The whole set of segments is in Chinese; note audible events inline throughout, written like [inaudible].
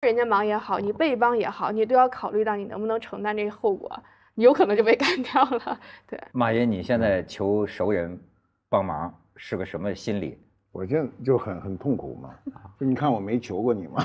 人家忙也好，你被帮也好，你都要考虑到你能不能承担这个后果，你有可能就被 [laughs] 干掉了。对，马爷，你现在求熟人帮忙是个什么心理？我现在就很很痛苦嘛，[laughs] 就你看我没求过你吗？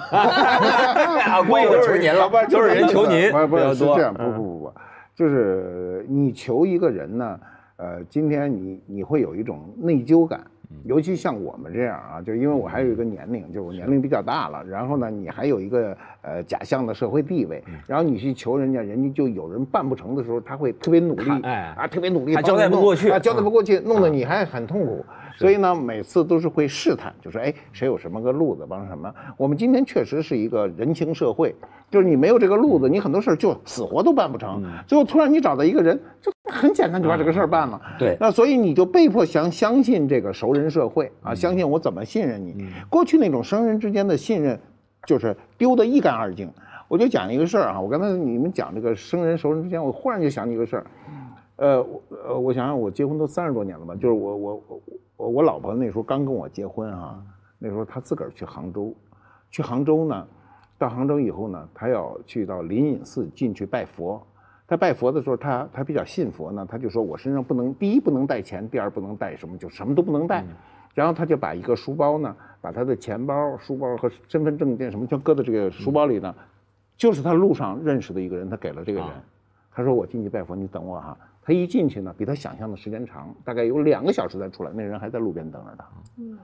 [laughs] 我有求您了，都是人求您不不比较多是这样，不不不不，就是你求一个人呢，呃，今天你你会有一种内疚感，尤其像我们这样啊，就因为我还有一个年龄，就我年龄比较大了，然后呢，你还有一个呃假象的社会地位，然后你去求人家，人家就有人办不成的时候，他会特别努力，哎。啊，特别努力，他交代不过去。啊，交代不过去，弄得你还很痛苦。所以呢，每次都是会试探，就是哎，谁有什么个路子帮什么。我们今天确实是一个人情社会，就是你没有这个路子，你很多事儿就死活都办不成。最后突然你找到一个人，就很简单就把这个事儿办了。对那所以你就被迫相相信这个熟人社会啊，相信我怎么信任你。过去那种生人之间的信任，就是丢得一干二净。我就讲一个事儿啊，我刚才你们讲这个生人熟人之间，我忽然就想起一个事儿。呃，我呃，我想想，我结婚都三十多年了吧？就是我我我我我老婆那时候刚跟我结婚啊，那时候她自个儿去杭州，去杭州呢，到杭州以后呢，她要去到灵隐寺进去拜佛。她拜佛的时候，她她比较信佛呢，她就说我身上不能，第一不能带钱，第二不能带什么，就什么都不能带。然后她就把一个书包呢，把她的钱包、书包和身份证件什么全搁在这个书包里呢，就是她路上认识的一个人，她给了这个人。他说我进去拜佛，你等我哈。他一进去呢，比他想象的时间长，大概有两个小时才出来，那人还在路边等着他。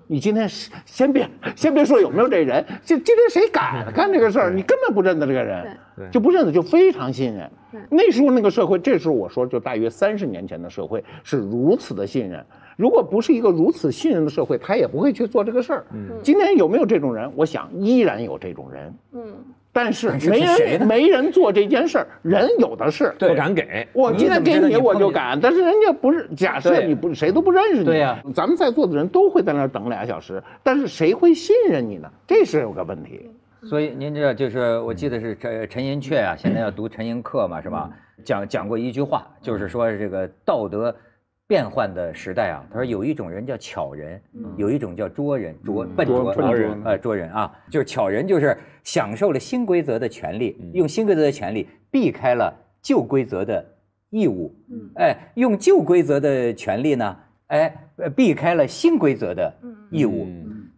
你今天先别先别说有没有这人，就今天谁敢干这个事儿，你根本不认得这个人，对就不认得，就非常信任。那时候那个社会，这时候我说就大约三十年前的社会是如此的信任。如果不是一个如此信任的社会，他也不会去做这个事儿。今天有没有这种人？我想依然有这种人。嗯，但是是没人没人做这件事儿，人有的是。不敢给。我今天给你我就敢，但是人家不是，假设你不谁都不认识你，对呀咱们在座的人都会在那儿等俩小时，但是谁会信任你呢？这是有个问题。所以您知道，就是我记得是陈陈寅恪啊，现在要读陈寅恪嘛，是吧？讲讲过一句话，就是说这个道德变换的时代啊，他说有一种人叫巧人，有一种叫拙人，拙笨拙拙人。呃拙人啊，就是巧人就是享受了新规则的权利，用新规则的权利避开了旧规则的义务，哎，用旧规则的权利呢，哎，呃避开了新规则的义务。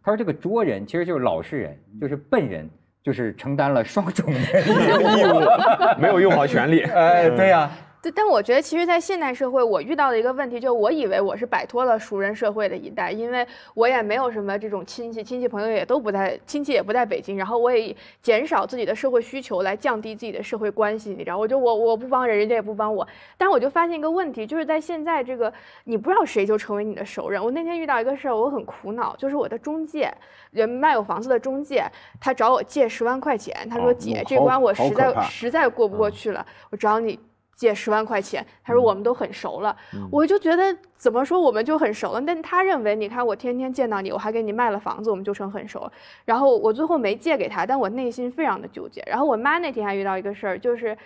他说这个拙人其实就是老实人，就是笨人，就是承担了双重的义务。[laughs] 没有用好权利。[laughs] 哎，对呀、对，但我觉得其实，在现代社会，我遇到的一个问题，就是我以为我是摆脱了熟人社会的一代，因为我也没有什么这种亲戚，亲戚朋友也都不在，亲戚也不在北京，然后我也减少自己的社会需求来降低自己的社会关系，你知道，我就我我不帮人，人家也不帮我，但我就发现一个问题，就是在现在这个，你不知道谁就成为你的熟人。我那天遇到一个事儿，我很苦恼，就是我的中介，人卖我房子的中介，他找我借十万块钱，他说哦姐，好这关我实在实在过不过去了，我找你。借十万块钱，他说我们都很熟了，嗯我就觉得怎么说我们就很熟了，但他认为你看我天天见到你，我还给你卖了房子，我们就成很熟了。然后我最后没借给他，但我内心非常的纠结。然后我妈那天还遇到一个事儿，就是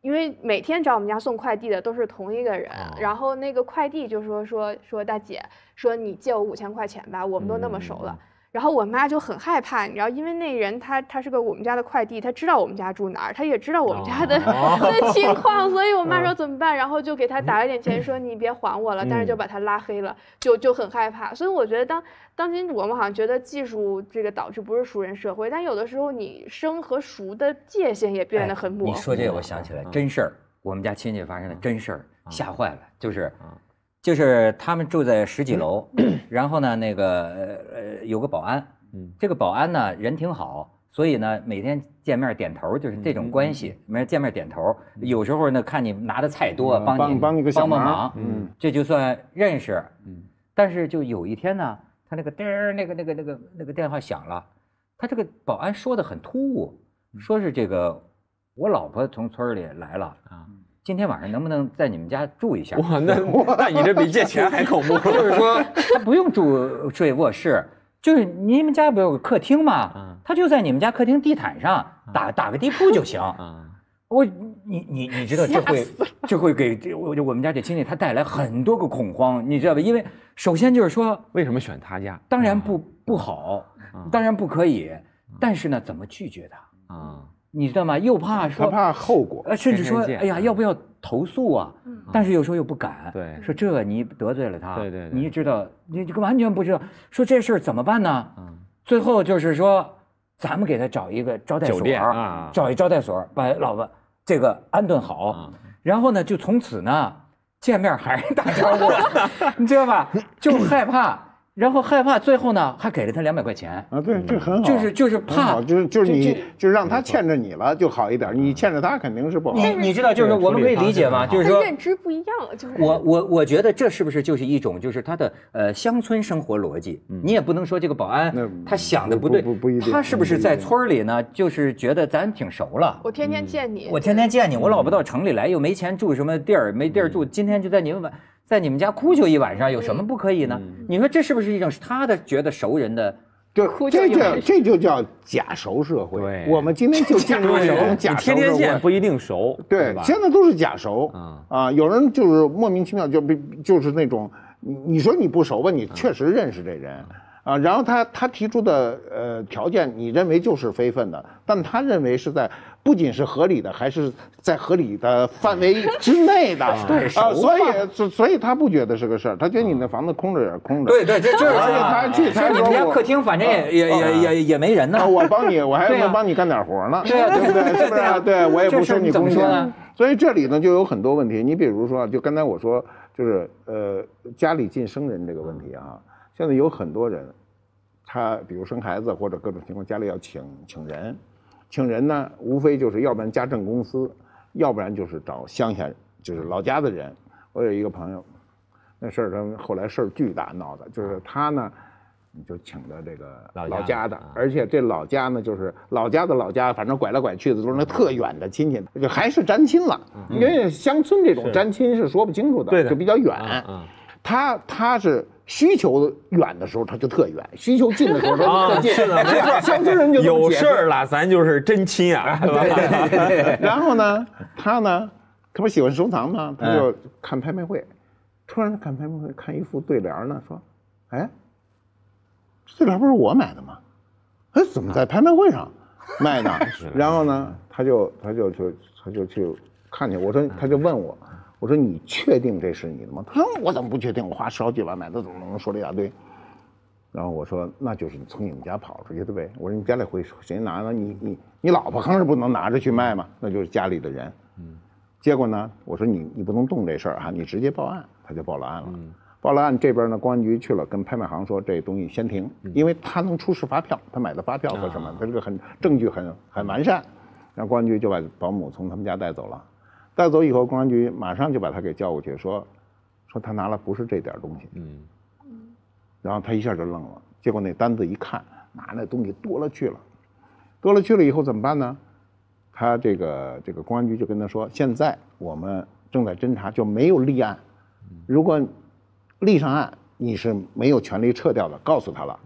因为每天找我们家送快递的都是同一个人，然后那个快递就说说说大姐，说你借我五千块钱吧，我们都那么熟了。然后我妈就很害怕，你知道，因为那人他他是个我们家的快递，他知道我们家住哪儿，他也知道我们家的、[laughs] 的情况，所以我妈说怎么办，然后就给他打了点钱，说你别还我了，但是就把他拉黑了，就就很害怕。所以我觉得当当今我们好像觉得技术这个导致不是熟人社会，但有的时候你生和熟的界限也变得很模糊。哎你说这个，我想起来真事儿，我们家亲戚发生的真事儿，吓坏了。就是，就是他们住在十几楼，[clears throat] 然后呢，那个呃呃有个保安，这个保安呢人挺好，所以呢每天见面点头，就是这种关系，没人见面点头。有时候呢看你拿的菜多，嗯帮你帮个小忙帮帮忙，嗯，这就算认识。但是就有一天呢，他那个噔儿那个那个那个那个电话响了，他这个保安说的很突兀，说是这个我老婆从村里来了啊，今天晚上能不能在你们家住一下？哇，那那你这比借钱还恐怖。[laughs] 就是说 [laughs] 他不用住睡卧室，就是你们家不有个客厅吗嗯？他就在你们家客厅地毯上打打个地铺就行。啊，[laughs] 我你你你知道这会这会给这我我们家这亲戚他带来很多个恐慌，你知道吧？因为首先就是说，为什么选他家？当然不不好，当然不可以，但是呢，怎么拒绝他？啊，你知道吗？又怕他说，怕后果。呃，甚至说，哎呀，嗯要不要投诉啊？但是有时候又不敢，对说这你得罪了他，对对对你知道，你这个完全不知道，说这事儿怎么办呢？嗯最后就是说，咱们给他找一个招待所啊找一招待所，把老婆这个安顿好，嗯然后呢，就从此呢，见面还是打招呼，[laughs] 你知道吧？就害怕，然后害怕，最后呢，还给了他两百块钱。啊，对，这很好，就是就是怕就是就是你就让他欠着你了就好一点，你欠着他肯定是不好。你你知道，就是这个我们可以理理解吗？就是说，认知不一样，就是我我我觉得这是不是就是一种就是他的呃乡村生活逻辑？你也不能说这个保安他想的不对，不不一定他是不是在村儿里呢？就是觉得咱挺熟了。我天天见你，我天天见你，我老婆到城里来又没钱住什么地儿，没地儿住，今天就在你们晚在你们家哭求一晚上，有什么不可以呢？你说这是不是一种他的觉得熟人的？对，这就这叫这就叫假熟社会。对我们今天就进入这种假熟天天社会。见不一定熟，对，吧？现在都是假熟嗯啊，有人就是莫名其妙就被就是那种，你你说你不熟吧，嗯你确实认识这人啊，然后他他提出的呃条件，你认为就是非分的，但他认为是在不仅是合理的，还是在合理的范围之内的，[laughs] 对熟啊，所以所所以他不觉得是个事儿，他觉得你那房子空着也是空着，对对，这这而且他还去他还你们家客厅反正也也也也也没人呢啊，。我帮你，我还 [laughs] 能帮你干点活呢，[laughs] 对啊对不对？是不是啊？对我也不收你工钱说呢。所以这里呢就有很多问题。你比如说啊，就刚才我说，就是呃家里进生人这个问题啊，现在有很多人，他比如生孩子或者各种情况，家里要请请人，请人呢，无非就是要不然家政公司，要不然就是找乡下就是老家的人。我有一个朋友，那事儿他后来事儿巨大闹的，就是他呢。你就请的这个老家的啊，而且这老家呢，就是老家的老家，反正拐来拐去的都是那特远的亲戚，就还是沾亲了。因为乡村这种沾亲是说不清楚的就比较远。他他是需求远的时候他就特远，需求近的时候他就特近。是的，没错，乡村人就有事儿了，咱就是真亲啊，对对对对，[laughs] 然后呢，他呢，他不喜欢收藏吗？他就看拍卖会，突然看拍卖会，看一副对联呢，说，哎，这对联不是我买的吗？哎，怎么在拍卖会上卖呢？[laughs] 然后呢，他就他就去他就去看去，我说他就问我，我说你确定这是你的吗？他说我怎么不确定？我花十好几万买的，怎么能说了一大堆？然后我说那就是从你们家跑出去的呗。我说你家里会谁拿呢？你你你老婆更是不能拿着去卖嘛，那就是家里的人。结果呢，我说你你不能动这事儿哈，你直接报案，他就报了案了。报了案，这边呢公安局去了，跟拍卖行说这东西先停，因为他能出示发票，他买的发票和什么，他这个很证据很很完善。然后公安局就把保姆从他们家带走了，带走以后，公安局马上就把他给叫过去，说说他拿了不是这点东西。嗯，然后他一下就愣了，结果那单子一看，拿那东西多了去了，多了去了以后怎么办呢？他这个这个公安局就跟他说，现在我们正在侦查，就没有立案。如果立上案，你是没有权利撤掉的，告诉他了。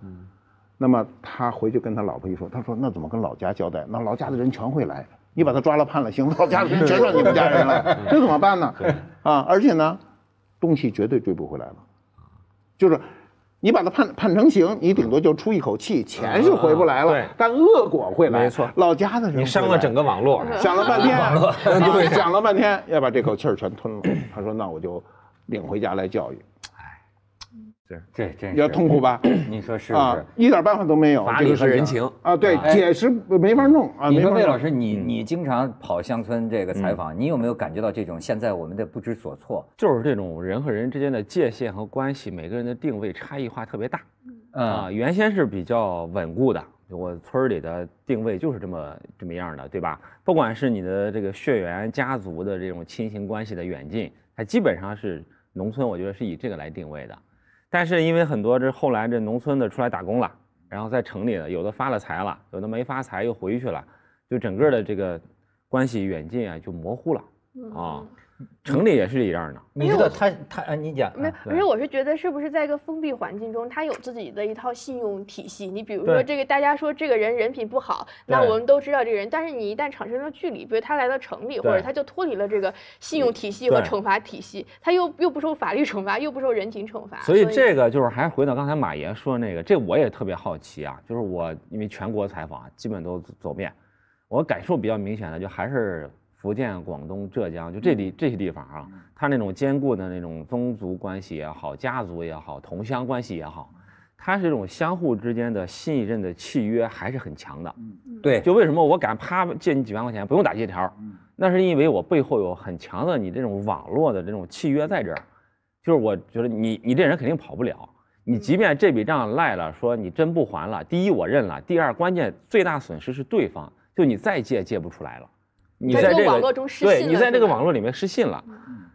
那么他回去跟他老婆一说，他说那怎么跟老家交代？那老家的人全会来，你把他抓了判了，刑，老家的人全让你们家人来，[laughs] 这怎么办呢？啊，而且呢，东西绝对追不回来了，就是你把他判判成刑，你顶多就出一口气，钱是回不来了，对。但恶果会来。没错。老家的人你伤了整个，网络，想了半天，[laughs] 啊 [laughs] 想了半天要把这口气儿全吞了。他说那我就领回家来教育，这真是要痛苦吧？[clears throat] 你说是不啊是？，一点办法都没有，法理和人情啊，对，哎解释没法弄啊。你说魏老师，你你经常跑乡村这个采访，你有没有感觉到这种现在我们的不知所措？就是这种人和人之间的界限和关系，每个人的定位差异化特别大啊。嗯，原先是比较稳固的，我村里的定位就是这么这么样的，对吧？不管是你的这个血缘、家族的这种亲情关系的远近，它基本上是农村，我觉得是以这个来定位的。但是因为很多这后来这农村的出来打工了，然后在城里的有的发了财了，有的没发财又回去了，就整个的这个关系远近啊就模糊了啊。城里也是一样的，你知道他他啊，你讲没有，而且我是觉得，是不是在一个封闭环境中，他有自己的一套信用体系？你比如说，这个大家说这个人人品不好，那我们都知道这个人，但是你一旦产生了距离，比如他来到城里，或者他就脱离了这个信用体系和惩罚体系，他又又不受法律惩罚，又不受人情惩罚，所以这个就是还回到刚才马爷说的那个，这我也特别好奇啊，就是我因为全国采访，基本都走遍，我感受比较明显的就还是福建、广东、浙江，就这里这些地方啊，它那种坚固的那种宗族关系也好，家族也好，同乡关系也好，它是这种相互之间的信任的契约还是很强的。对，就为什么我敢啪借你几万块钱不用打借条，那是因为我背后有很强的你这种网络的这种契约在这儿，就是我觉得你你这人肯定跑不了。你即便这笔账赖了，说你真不还了，第一我认了，第二关键最大损失是对方，就你再借借不出来了，你在这个网络中失对信你在这个网络里面失信了，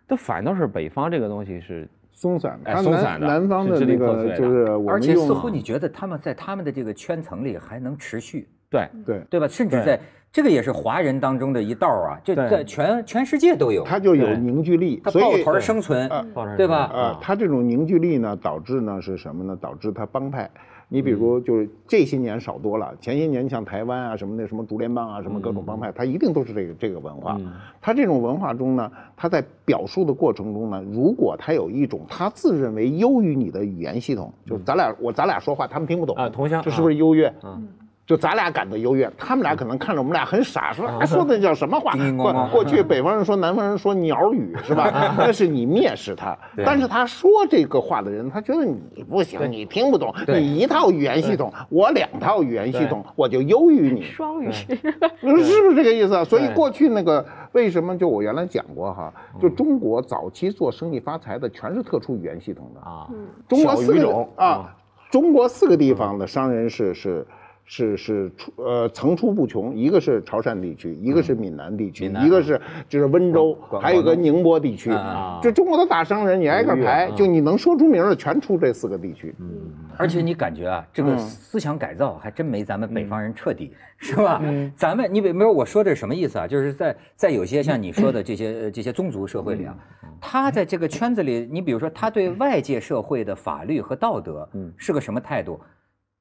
这反倒是北方这个东西是松散，的它松散的南南方的那个就是我而且似乎你觉得他们在他们的这个圈层里还能持续，对对，对吧？甚至在这个也是华人当中的一道啊，就在全全世界都有，他就有凝聚力，他抱团生存，对吧呃，它这种凝聚力呢，导致呢是什么呢？导致他帮派。你比如就是这些年少多了，前些年像台湾啊什么的，什么竹联帮啊，什么各种帮派，它一定都是这个这个文化。它这种文化中呢，它在表述的过程中呢，如果它有一种它自认为优于你的语言系统，就是咱俩我咱俩说话他们听不懂啊同乡这是不是优越？嗯就咱俩感到优越，他们俩可能看着我们俩很傻，说哎说的叫什么话？过过去北方人说南方人说鸟语是吧？[laughs] 那是你蔑视他，但是他说这个话的人，他觉得你不行，你听不懂，你一套语言系统，我两套语言系统，我就优于你，[laughs] 双语，[laughs] 是不是这个意思啊？所以过去那个为什么就我原来讲过哈，就中国早期做生意发财的全是特殊语言系统的，啊，中国四种啊，中国四个地方的商人是是是是出呃层出不穷，一个是潮汕地区，一个是闽南地区，一个是就是温州，还有个宁波地区啊。就中国的大商人，你挨个排，就你能说出名的，全出这四个地区。嗯而且你感觉啊，这个思想改造还真没咱们北方人彻底，是吧？[laughs] 咱们你比比如我说的是什么意思啊？就是在在有些像你说的这些呃这些宗族社会里啊，他在这个圈子里，你比如说他对外界社会的法律和道德，是个什么态度？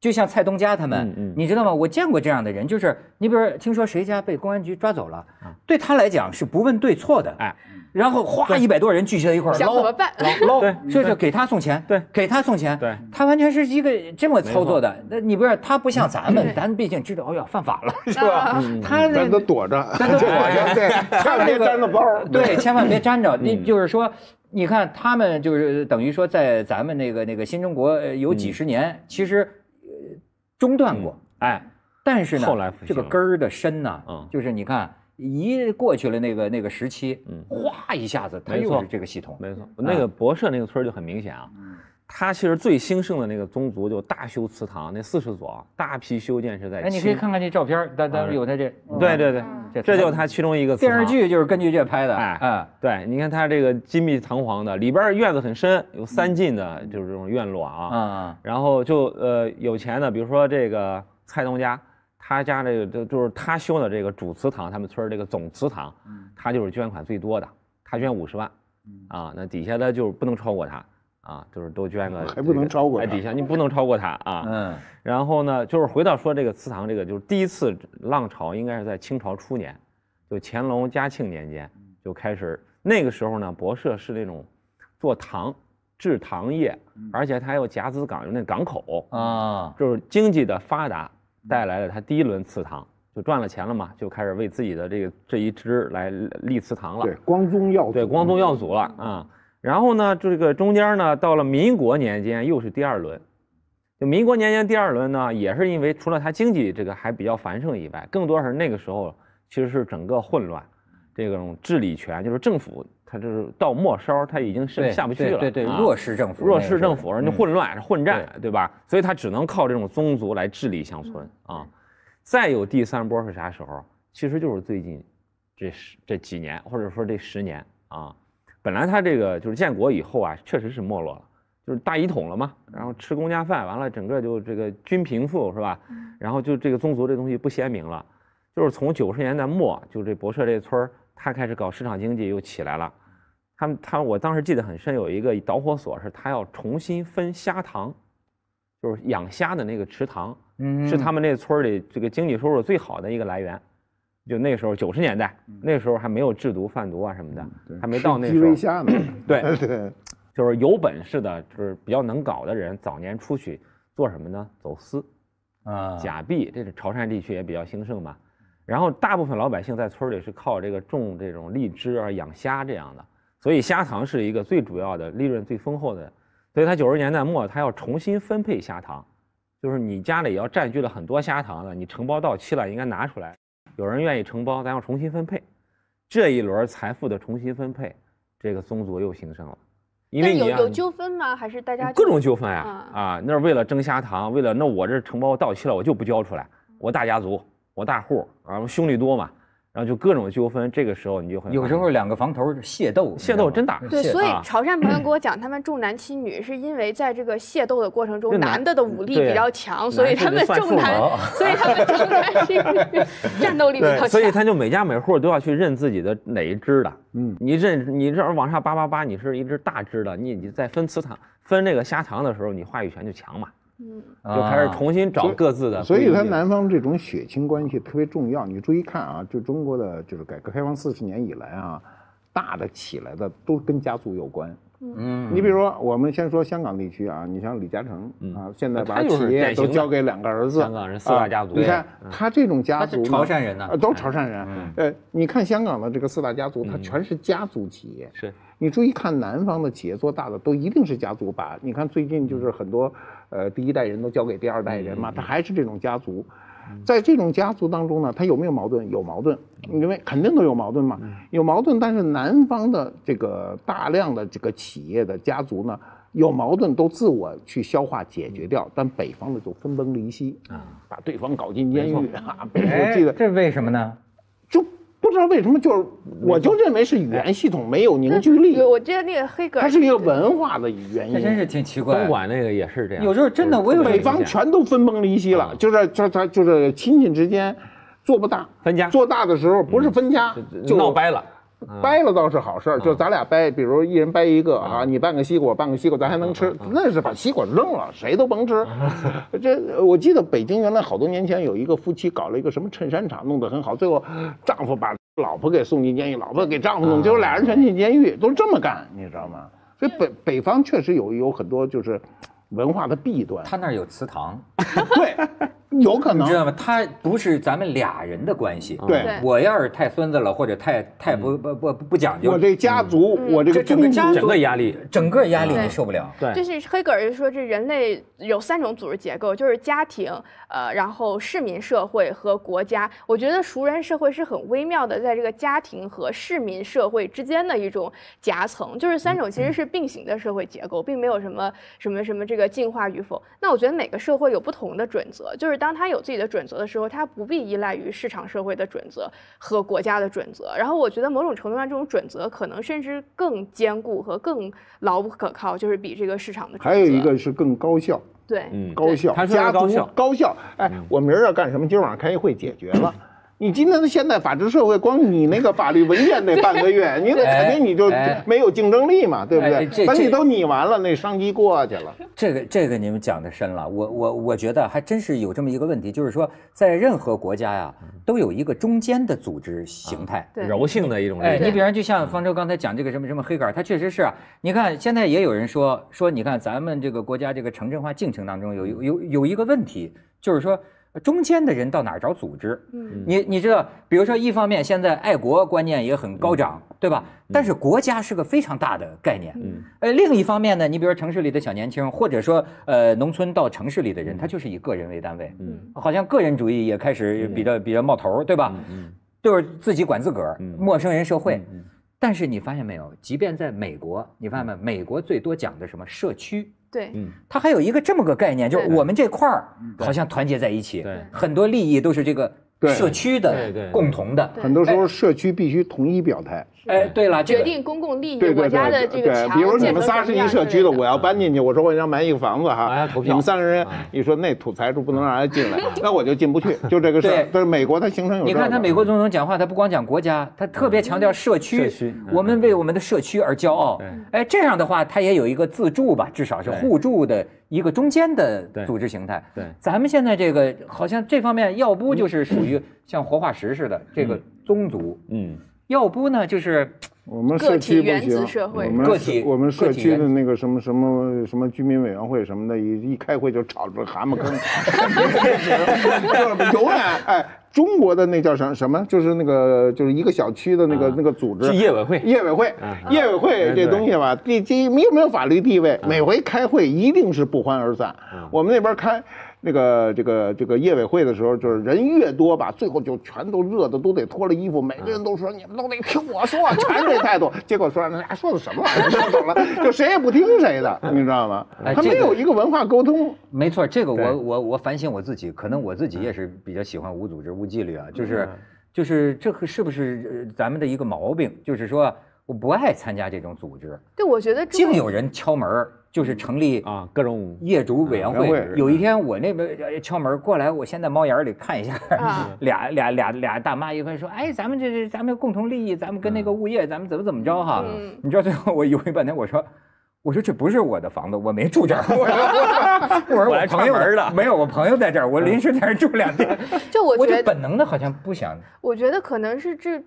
就像蔡东家他们，嗯嗯。你知道吗？我见过这样的人，就是你比如说听说谁家被公安局抓走了，对他来讲是不问对错的，哎，然后哗一百多人聚集在一块儿捞想怎么办？捞对。就是给他送钱，对。给他送钱，对。他完全是一个这么操作的。那你不是他不像咱们，咱毕竟知道，哎呀犯法了，是吧？他咱那都躲着，[laughs] 咱都躲着 [laughs] 对，千万别沾着包。对，千万别沾着。你就是说，你看他们就是等于说，在咱们那个那个新中国呃有几十年，其实呃中断过，哎，但是呢，后来这个根儿的深呢，嗯。就是你看一过去了那个那个时期，嗯。哗一下子，它又是这个系统，没错，那个博社那个村儿就很明显啊，它其实最兴盛的那个宗族就大修祠堂，那四十所大批修建是在哎，你可以看看这照片儿，咱咱啊有他这，对对对，这这就是他其中一个电视剧就是根据这拍的，哎嗯，对，你看他这个金碧堂皇的，里边儿院子很深，有三进的，就是这种院落啊。嗯，然后就呃有钱的，比如说这个蔡东家，他家这个就就是他修的这个主祠堂，他们村儿这个总祠堂，他就是捐款最多的，他捐五十万，啊，那底下的就不能超过他，啊，就是都捐个还不能超过哎，他底下你不能超过他啊。嗯然后呢，就是回到说这个祠堂，这个就是第一次浪潮，应该是在清朝初年，就乾隆、嘉庆年间就开始。那个时候呢，博社是那种做糖、制糖业，而且它还有甲子港，有那港口，啊，就是经济的发达带来了它第一轮祠堂，就赚了钱了嘛，就开始为自己的这个这一支来立祠堂了。对，光宗耀祖。对，光宗耀祖了啊。然后呢，这个中间呢，到了民国年间又是第二轮。就民国年间第二轮呢，也是因为除了它经济这个还比较繁盛以外，更多是那个时候其实是整个混乱，这种治理权就是政府它就是到末梢，它已经是，下不去了。对对对，啊弱势政府，弱势政府，人家嗯混乱、混战，对吧？所以它只能靠这种宗族来治理乡村啊。再有第三波是啥时候？其实就是最近这十这几年，或者说这十年啊。本来他这个就是建国以后啊，确实是没落了，就是大一统了嘛，然后吃公家饭，完了整个就这个均贫富是吧？然后就这个宗族这东西不鲜明了，就是从九十年代末，就这博社这村儿，他开始搞市场经济又起来了。他们他我当时记得很深，有一个导火索是他要重新分虾塘，就是养虾的那个池塘，嗯是他们那村儿里这个经济收入最好的一个来源。就那时候九十年代，那时候还没有制毒贩毒啊什么的，还没到那时候。对，[laughs] 对，就是有本事的，就是比较能搞的人，早年出去做什么呢？走私、啊，假币，这是潮汕地区也比较兴盛嘛。然后大部分老百姓在村里是靠这个种这种荔枝啊、养虾这样的，所以虾塘是一个最主要的、利润最丰厚的。所以他九十年代末，他要重新分配虾塘，就是你家里要占据了很多虾塘的，你承包到期了应该拿出来，有人愿意承包，咱要重新分配。这一轮财富的重新分配，这个宗族又兴盛了。因为你有有纠纷吗？还是大家各种纠纷呀？啊，那为了争虾塘，为了那我这承包到期了，我就不交出来，我大家族。我大户啊，兄弟多嘛，然后就各种纠纷。这个时候你就很有时候两个房头械斗，械斗真打。对，所以潮汕朋友跟我讲，他们重男轻女，是因为在这个械斗的过程中，男的的武力比较强，所以他们重男，所以他们重男轻女，战斗力比较强。所以他就每家每户都要去认自己的哪一支的。嗯，你认你这往上扒扒扒，你是一只大支的，你你在分祠堂、分那个虾塘的时候，你话语权就强嘛。嗯，就开始重新找各自的，所以他南方这种血亲关系特别重要。你注意看啊，就中国的就是改革开放四十年以来啊，大的起来的都跟家族有关。嗯，你比如说，我们先说香港地区啊，你像李嘉诚啊，现在把企业都交给两个儿子，香港人四大家族。你看他这种家族，潮汕人呢，都潮汕人。呃，你看香港的这个四大家族，它全是家族企业。是，你注意看南方的企业做大的都一定是家族把。你看最近就是很多。呃，第一代人都交给第二代人嘛，他还是这种家族，在这种家族当中呢，他有没有矛盾？有矛盾，因为肯定都有矛盾嘛，有矛盾。但是南方的这个大量的这个企业的家族呢，有矛盾都自我去消化解决掉，但北方的就分崩离析啊，把对方搞进监狱啊。我记得这为什么呢？就。不知道为什么，就是我就认为是语言系统没有凝聚力。我记得那个黑格尔，它是一个文化的原因。这真是挺奇怪。东莞那个也是这样。有时候真的，我有北方全都分崩离析了，就是他他就是亲戚之间做不大，分家做大的时候不是分家就闹掰了。掰了倒是好事儿，就咱俩掰，比如一人掰一个啊，你半个西瓜，半个西瓜，咱还能吃。那是把西瓜扔了，谁都甭吃。[laughs] 这我记得北京原来好多年前有一个夫妻搞了一个什么衬衫厂，弄得很好，最后丈夫把老婆给送进监狱，老婆给丈夫弄，结果俩人全进监狱，都是这么干，你知道吗？所以北北方确实有有很多就是文化的弊端。他那儿有祠堂，[laughs] 对。有可能，你知道吗？他不是咱们俩人的关系。对，我要是太孙子了，或者太太不不不不讲究，我这家族，我这个整个家整个压力，整个压力你受不了。对，就是黑格尔就说，这人类有三种组织结构，就是家庭，呃，然后市民社会和国家。我觉得熟人社会是很微妙的，在这个家庭和市民社会之间的一种夹层，就是三种其实是并行的社会结构，并没有什么什么什么这个进化与否。那我觉得每个社会有不同的准则，就是当他有自己的准。则的时候，他不必依赖于市场社会的准则和国家的准则。然后，我觉得某种程度上，这种准则可能甚至更坚固和更牢不可靠，就是比这个市场的。还有一个是更高效，对，高效，家族高效。哎，我明儿要干什么？今儿晚上开一会解决了。[laughs] 你今天的现代法治社会，光你那个法律文件那半个月，你那 [laughs] 肯定你就没有竞争力嘛，对不对？把你都拟完了，那商机过去了。这个这个你们讲的深了，我我我觉得还真是有这么一个问题，就是说在任何国家呀，都有一个中间的组织形态，柔性的一种。哎，你比方就像方舟刚才讲这个什么什么黑杆，他确实是啊。你看现在也有人说说，你看咱们这个国家这个城镇化进程当中有有有一个问题，就是说。中间的人到哪儿找组织？嗯，你你知道，比如说一方面现在爱国观念也很高涨，对吧？但是国家是个非常大的概念。嗯，呃，另一方面呢，你比如说城市里的小年轻，或者说呃农村到城市里的人，他就是以个人为单位。嗯，好像个人主义也开始比较比较冒头，对吧？嗯，都是自己管自个儿，陌生人社会。但是你发现没有？即便在美国，你发现没有？美国最多讲的什么社区？对，嗯，它还有一个这么个概念，就是我们这块儿好像团结在一起，对，很多利益都是这个社区的共同的，很多时候社区必须统一表态。哎，对了，决定公共利益，国家的这个比如你们仨是一社区的，我要搬进去，我说我想买一个房子哈，你们三个人一说那土财主不能让人进来，那我就进不去，就这个事儿。但是美国它形成有，你看他美国总统讲话，他不光讲国家，他特别强调社区，我们为我们的社区而骄傲。哎，这样的话，他也有一个自助吧，至少是互助的一个中间的组织形态。对，咱们现在这个好像这方面要不就是属于像活化石似的这个宗族，嗯。要不呢，就是我们社区不行，我们个体我们社区的那个什么什么什么居民委员会什么的，一一开会就吵着蛤蟆坑，就 [laughs] 是永远哎。中国的那叫什什么？就是那个就是一个小区的那个、啊那个组织是业委会业委会，业委会这东西吧，第第一没有没有法律地位，每回开会一定是不欢而散。我们那边开。那个这个这个业委会的时候，就是人越多吧，最后就全都热的都得脱了衣服，每个人都说你们都得听我说，全是这态度。结果说那俩说的什么玩意儿，听懂了，就谁也不听谁的，你知道吗？他没有一个文化沟通。没错，这个我我我反省我自己，可能我自己也是比较喜欢无组织无纪律啊，就是嗯就是这个是不是呃咱们的一个毛病？就是说我不爱参加这种组织，对，我觉得净有人敲门儿，就是成立啊，各种业主委员会。有一天我那边呃敲门过来，我先在猫眼儿里看一下啊，[laughs] 俩俩俩俩大妈一块说，哎，咱们这这咱们共同利益，咱们跟那个物业，咱们怎么怎么着哈嗯？你知道最后我犹豫半天，我说。我说这不是我的房子，我没住这儿。[laughs] 我说我说我来我朋友串门儿的没有，我朋友在这儿，我临时在这儿住两天。我就就我觉得，本能的好像不想。我觉得可能是这。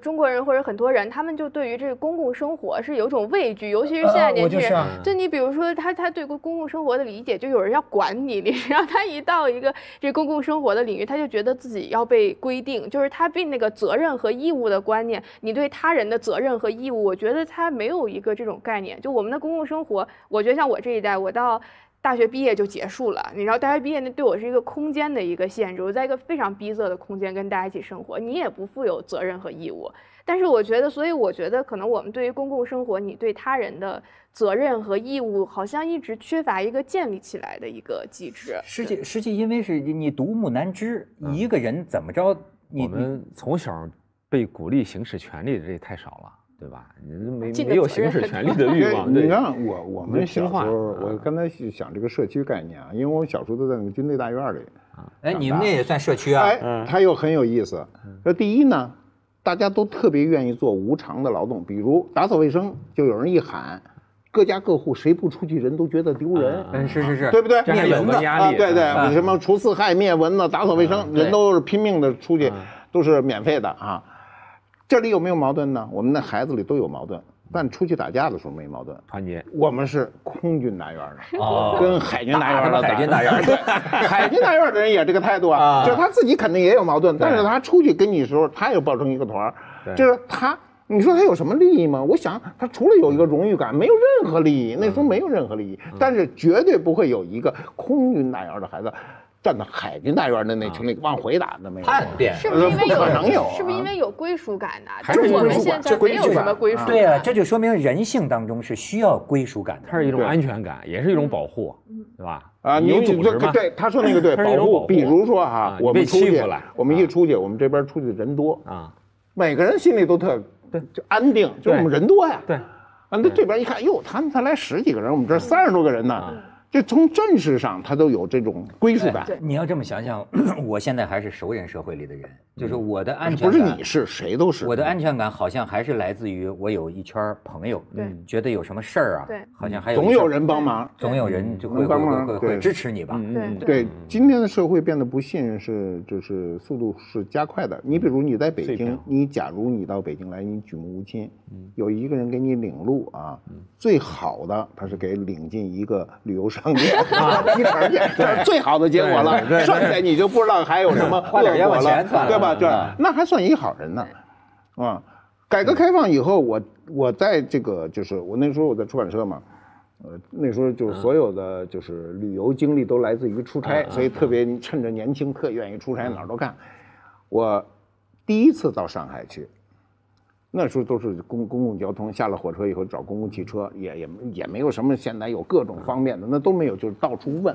中国人或者很多人，他们就对于这个公共生活是有种畏惧，尤其是现在呃年轻人。我就是啊就你比如说他他对公公共生活的理解，就有人要管你，你让他一到一个这公共生活的领域，他就觉得自己要被规定，就是他对那个责任和义务的观念，你对他人的责任和义务，我觉得他没有一个这种概念。就我们的公共生活，我觉得像我这一代，我到。大学毕业就结束了，你知道，大学毕业那对我是一个空间的一个限制，我在一个非常逼仄的空间跟大家一起生活，你也不负有责任和义务。但是我觉得，所以我觉得可能我们对于公共生活，你对他人的责任和义务，好像一直缺乏一个建立起来的一个机制。实际实际因为是你你独木难支，一个人怎么着，你我们从小被鼓励行使权利的这也太少了，对吧？你没没有行使权利的欲望，[laughs] 你看我我们小时候，啊我刚才是想这个社区概念啊，因为我小时候都在那个军队大院里。哎，你们那也算社区啊？哎，它又很有意思。说第一呢，大家都特别愿意做无偿的劳动，比如打扫卫生，就有人一喊，各家各户谁不出去，人都觉得丢人。嗯，是是是，对不对？灭蚊子压力啊对对，啊什么除四害、灭蚊子、打扫卫生，人都是拼命的出去，都是免费的啊。这里有没有矛盾呢？我们的孩子里都有矛盾，但出去打架的时候没矛盾。团结。我们是空军大院的，哦跟海军大院的海军大院的，海军大院 [laughs] 的人也这个态度啊啊，就是他自己肯定也有矛盾，但是他出去跟你的时候，他也抱成一个团儿，就是他。你说他有什么利益吗？我想他除了有一个荣誉感，没有任何利益。那时候没有任何利益，但是绝对不会有一个空军大院的孩子站到海军大院的那群里往回打的没有。叛变。是不是因为不可能有是不是因为有归属感呢？还就是我们现在没有什么归属。对啊，这就说明人性当中是需要归属感的。它是一种安全感，也是一种保护，对吧？啊，你你有组织嘛，对他说那个对是保护，一种保护比如说哈啊，我被们出去欺负了，我们一啊出去，我们这边出去人多，啊，每个人心里都特对就安定，就是我们人多呀。对，啊，那这边一看，哟，他们才来十几个人，我们这儿三十多个人呢。这从阵势上，他都有这种归属感。对。你要这么想想，[clears throat] 我现在还是熟人社会里的人，就是我的安全感不是你是谁都是。我的安全感好像还是来自于我有一圈朋友，对。觉得有什么事儿啊，对。好像还有总有人帮忙。总有人就会帮忙会支持你吧。对嗯嗯。对，今天的社会变得不信任是就是速度是加快的。你比如你在北京，你假如你到北京来，你举目无亲，有一个人给你领路啊，最好的他是给领进一个旅游商店啊，提成去，这是最好的结果了。剩下你就不知道还有什么花点冤枉恶果了钱对吧？这啊那还算一好人呢，啊。改革开放以后，我我在这个就是我那时候我在出版社嘛，呃，那时候就是所有的就是旅游经历都来自于出差，所以特别趁着年轻特愿意出差，哪儿都干。我第一次到上海去，那时候都是公公共交通，下了火车以后找公共汽车，也也也没有什么现在有各种方便的，那都没有，就是到处问。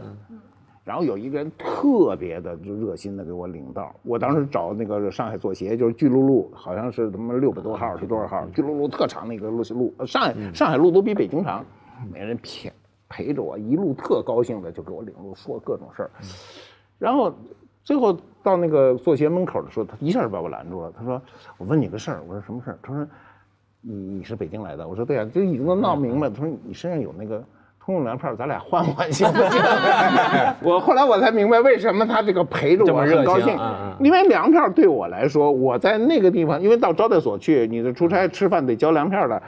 然后有一个人特别的就热心的给我领道，我当时找那个上海作协，就是巨鹿路，好像是他妈六百多号是多少号？巨鹿路特长那个路路，呃上海上海路都比北京长，没人骗，陪着我一路特高兴的就给我领路，说各种事儿，然后最后到那个作协门口的时候，他一下就把我拦住了，他说：“我问你个事儿。”我说：“什么事儿？”他说：“你你是北京来的？”我说：“对呀、就已经都闹明白了。”他说：“你身上有那个。”通用粮票，咱俩换换行不行？[laughs] 我后来我才明白为什么他这个陪着我很高兴因为粮票对我来说，我在那个地方，因为到招待所去，你的出差吃饭得交粮票的，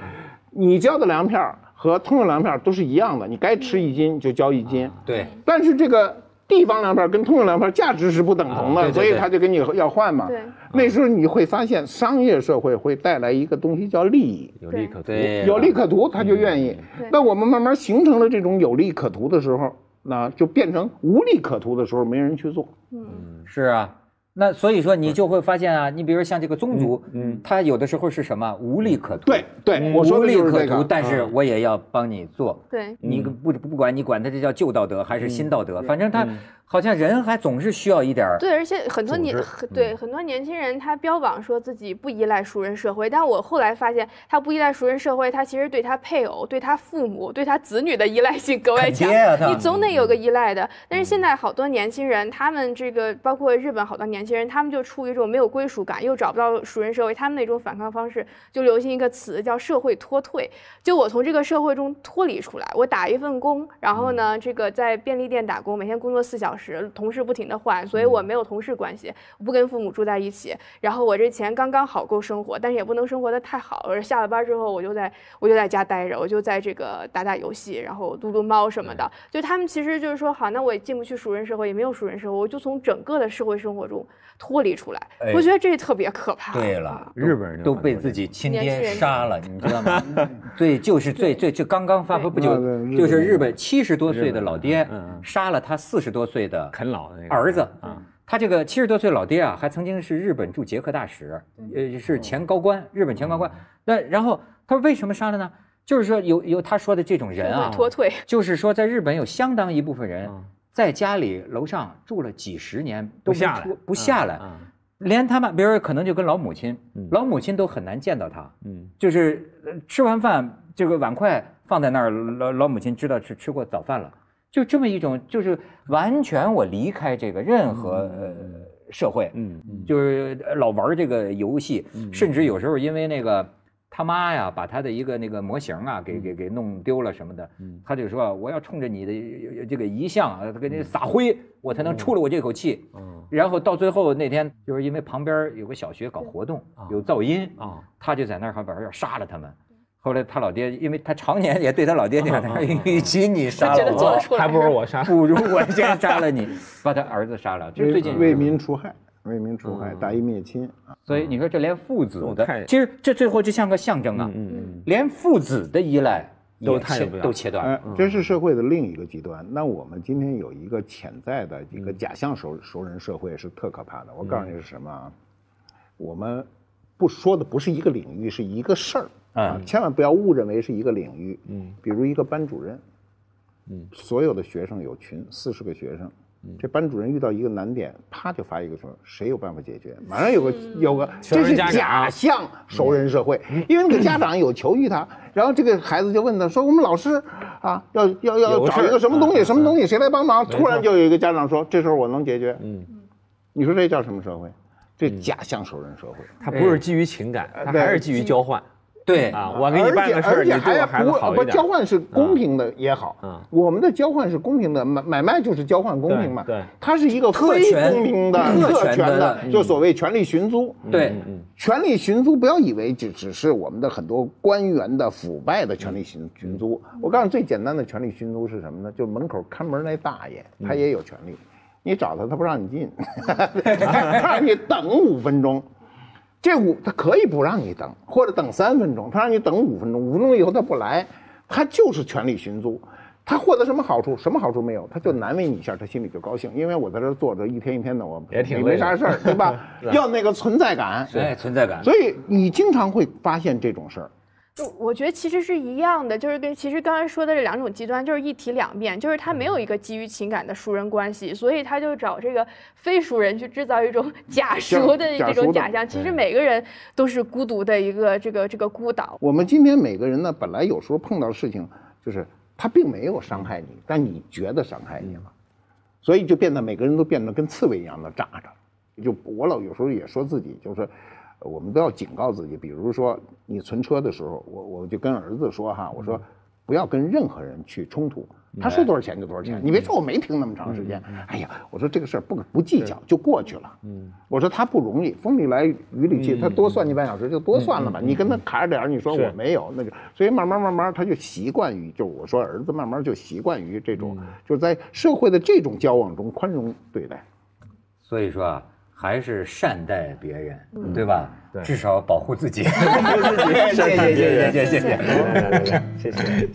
你交的粮票和通用粮票都是一样的，你该吃一斤就交一斤。对，但是这个地方粮票跟通用粮票价值是不等同的，啊对对对所以他就跟你要换嘛。对那时候你会发现，商业社会会带来一个东西叫利益，有利可图。有利可图，他就愿意。那我们慢慢形成了这种有利可图的时候，那就变成无利可图的时候，没人去做。嗯是啊，那所以说你就会发现啊，你比如说像这个宗族，嗯，他有的时候是什么无利可图，对对，我说无利可图。但是我也要帮你做。对，你不不管你管他这叫旧道德还是新道德，反正他好像人还总是需要一点儿对，而且很多年对很多年轻人，他标榜说自己不依赖熟人社会，但我后来发现，他不依赖熟人社会，他其实对他配偶、对他父母、对他子女的依赖性格外强啊。你总得有个依赖的。但是现在好多年轻人，他们这个包括日本好多年轻人，他们就处于一种没有归属感，又找不到熟人社会，他们那种反抗方式就流行一个词叫社会脱退。就我从这个社会中脱离出来，我打一份工，然后呢，这个在便利店打工，每天工作四小时，同事不停的换，所以我没有同事关系，我不跟父母住在一起，然后我这钱刚刚好够生活，但是也不能生活的太好。而下了班之后，我就在我就在家待着，我就在这个打打游戏，然后撸撸猫什么的。就他们其实就是说，好，那我也进不去熟人社会，也没有熟人社会，我就从整个的社会生活中脱离出来。哎我觉得这特别可怕。对了，日本人都被自己亲爹杀了，[laughs] 你知道吗？[laughs] 对，就是最最就刚刚发布不久就是日日本七十多岁的老爹嗯嗯杀了他四十多岁的啃老的那个儿子啊。他这个七十多岁老爹啊，还曾经是日本驻捷克大使，呃，是前高官，日本前高官。那然后他说为什么杀了呢？就是说有有他说的这种人啊，脱退。就是说在日本有相当一部分人嗯在家里楼上住了几十年都不下来不下来，嗯连他们，比如说可能就跟老母亲嗯，老母亲都很难见到他，嗯就是呃吃完饭这个碗筷放在那儿，老老母亲知道吃吃过早饭了，就这么一种，就是完全我离开这个任何呃社会，嗯嗯。就是呃老玩这个游戏，甚至有时候因为那个他妈呀，把他的一个那个模型啊给给给弄丢了什么的，他就说我要冲着你的呃这个遗像啊，给你撒灰，我才能出了我这口气。嗯。然后到最后那天，就是因为旁边有个小学搞活动，有噪音啊他就在那儿还玩要杀了他们。后来他老爹，因为他常年也对他老爹就在那儿，与其你杀了我，得做得出来还不如我杀。不如我先杀了你，[laughs] 把他儿子杀了。最近为民除害，为民除嗯害，大义灭亲啊。所以你说这连父子的，其实这最后就像个象征啊，嗯嗯连父子的依赖都都切断了哎。，这是社会的另一个极端。那我们今天有一个潜在的一个假象熟熟人社会是特可怕的。我告诉你是什么啊？我们不说的不是一个领域，是一个事儿啊，千万不要误认为是一个领域。嗯，比如一个班主任，嗯，所有的学生有群，四十个学生。这班主任遇到一个难点，啪就发一个说，谁有办法解决？马上有个有个，这是假象熟人社会，因为那个家长有求于他，然后这个孩子就问他说：“我们老师啊，要要要找一个什么东西，嗯什么东西，谁来帮忙？”突然就有一个家长说：“这事儿我能解决。”嗯，你说这叫什么社会？这假象熟人社会。它不是基于情感，它还是基于交换对啊。我给你办个事儿，你对而且还我孩子不不好一点。交换是公平的也好，嗯我们的交换是公平的，买买卖就是交换公平嘛，对对它是一个非公平的特特权权的的，就所谓权力寻租。对，权力寻租，不要以为只只是我们的很多官员的腐败的权力寻寻租。我告诉你，最简单的权力寻租是什么呢？就门口看门那大爷，他也有权利。你找他，他不让你进，[laughs] 他让你等五分钟。这五他可以不让你等，或者等三分钟，他让你等五分钟，五分钟以后他不来，他就是权力寻租。他获得什么好处？什么好处没有？他就难为你一下，他心里就高兴，因为我在这儿坐着一天一天的，我也也挺没啥事儿，对吧？[laughs] 要那个存在感，对，存在感。所以你经常会发现这种事儿。就我觉得其实是一样的，就是跟其实刚才说的这两种极端就是一体两面，就是他没有一个基于情感的熟人关系，所以他就找这个非熟人去制造一种假熟的这种假象。其实每个人都是孤独的一个这个这个孤岛。我们今天每个人呢，本来有时候碰到事情，就是他并没有伤害你，但你觉得伤害你了，所以就变得每个人都变得跟刺猬一样的扎着。就我老有时候也说自己，就是呃我们都要警告自己，比如说你存车的时候，我我就跟儿子说哈，我说不要跟任何人去冲突。他说多少钱就多少钱，你别说我没停那么长时间。哎呀，我说这个事儿不不计较就过去了。嗯，我说他不容易，风里来雨里去，他多算你半小时就多算了吧。你跟他卡着点儿，你说我没有，那就所以慢慢慢慢他就习惯于，就我说儿子慢慢就习惯于这种，就是在社会的这种交往中宽容对待。所以说啊，还是善待别人，对吧？对至少保护自己。保护自己谢谢谢谢谢谢谢谢。来来来，谢谢。